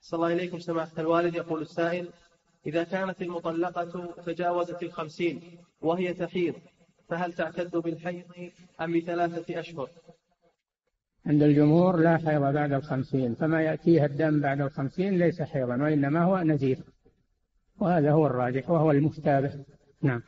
صلى الله إليكم سماحة الوالد. يقول السائل إذا كانت المطلقة تجاوزت الخمسين وهي تحيض فهل تعتد بالحيض أم بثلاثة أشهر؟ عند الجمهور لا حيض بعد الخمسين فما يأتيها الدم بعد الخمسين ليس حيضا وإنما هو نزيف وهذا هو الراجح وهو المشتبه نعم.